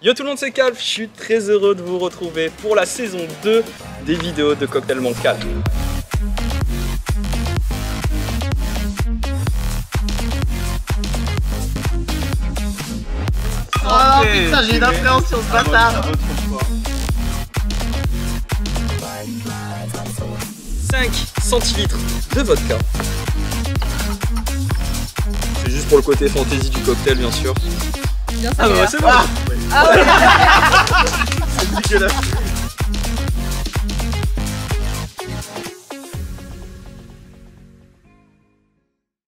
Yo tout le monde c'est Calf, je suis très heureux de vous retrouver pour la saison 2 des vidéos de Cocktail Calf. Oh putain j'ai une influence sur ce bâtard 5 centilitres de vodka. C'est juste pour le côté fantaisie du cocktail bien sûr. Bien Ah bah c'est bon Ah ouais. C'est dégueulasse